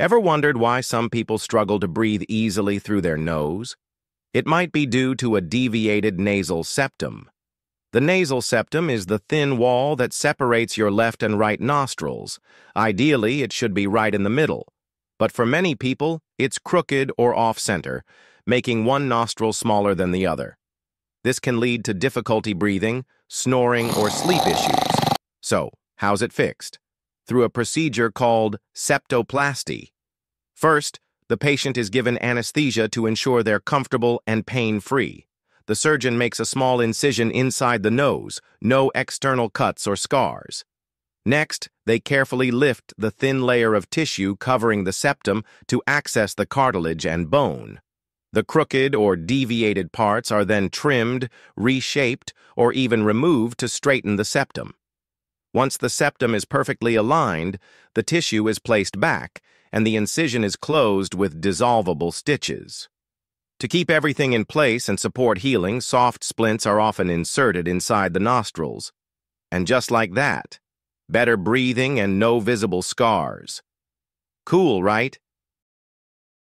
Ever wondered why some people struggle to breathe easily through their nose? It might be due to a deviated nasal septum. The nasal septum is the thin wall that separates your left and right nostrils. Ideally, it should be right in the middle. But for many people, it's crooked or off-center, making one nostril smaller than the other. This can lead to difficulty breathing, snoring, or sleep issues. So, how's it fixed? Through a procedure called septoplasty. First, the patient is given anesthesia to ensure they're comfortable and pain-free. The surgeon makes a small incision inside the nose, no external cuts or scars. Next, they carefully lift the thin layer of tissue covering the septum to access the cartilage and bone. The crooked or deviated parts are then trimmed, reshaped, or even removed to straighten the septum. Once the septum is perfectly aligned, the tissue is placed back, and the incision is closed with dissolvable stitches. To keep everything in place and support healing, soft splints are often inserted inside the nostrils. And just like that, better breathing and no visible scars. Cool, right?